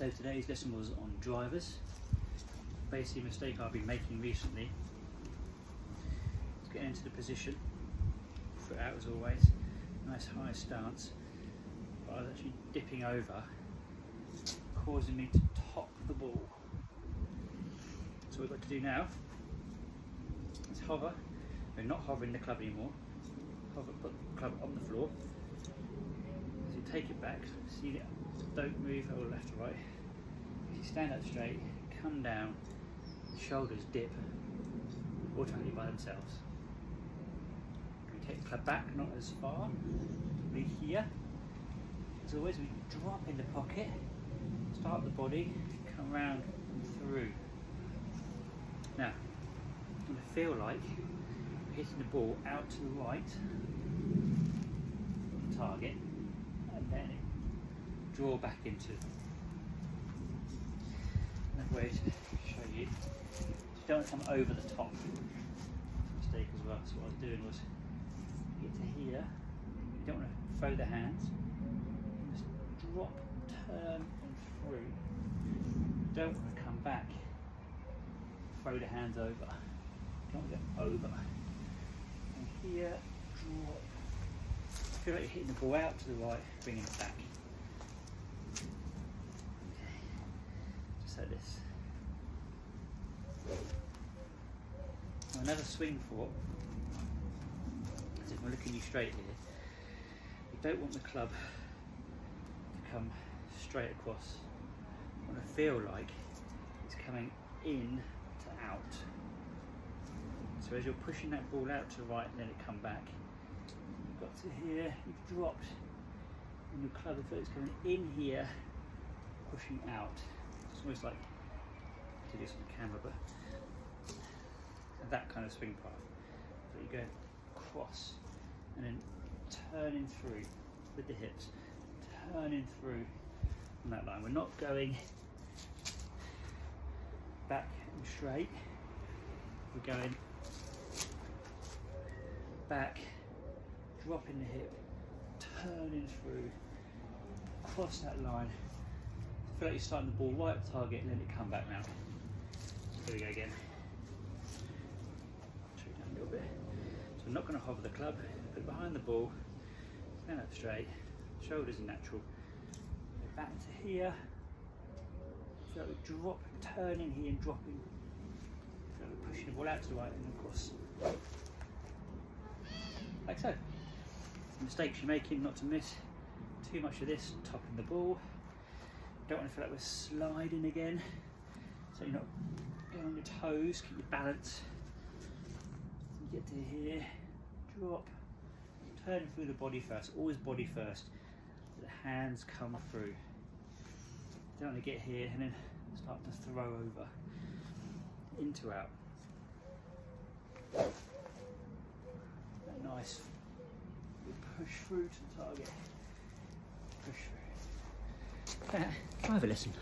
So today's lesson was on drivers. Basically a mistake I've been making recently. It's getting into the position, foot out as always, nice high stance, but I was actually dipping over, causing me to top the ball. So what we've got to do now is hover, we're not hovering the club anymore, hover, put the club on the floor, take it back, see it, don't move or left or right, as you stand up straight, come down, shoulders dip automatically by themselves. We take the club back, not as far, we here, as always we drop in the pocket, start the body, come round and through. Now, going to feel like hitting the ball out to the right the target draw back into another way to show you. You don't come over the top. Mistake as well. So what I was doing was get to here. You don't want to throw the hands. Just drop, turn and through. You don't want to come back. Throw the hands over. You don't want to go over. And here, drop. Feel like you're hitting the ball out to the right, bringing it back. Okay. Just like this. Now another swing for if I'm looking you straight here, you don't want the club to come straight across. I want to feel like it's coming in to out. So as you're pushing that ball out to the right and let it come back, got to here, you've dropped, and your club, if it's coming in here, pushing out. It's almost like, to do this on camera, but that kind of swing path. So you go across and then turning through with the hips, turning through on that line. We're not going back and straight. We're going back, dropping the hip, turning through, across that line. Feel like you're starting the ball right at target and then it come back now. Here we go again. Down a little bit. So I'm not going to hover the club, put it behind the ball, stand up straight, shoulders are natural. Back to here. So drop, turning here and dropping. So pushing the ball out to the right and across like so. Mistakes you're making not to miss too much of this, topping the ball. Don't want to feel like we're sliding again. So you're not going on your toes, keep your balance. You get to here, drop, turn through the body first, always body first. The hands come through. Don't want to get here and then start to throw over. Into out nice. Push through to the target. Push through. i have a lesson.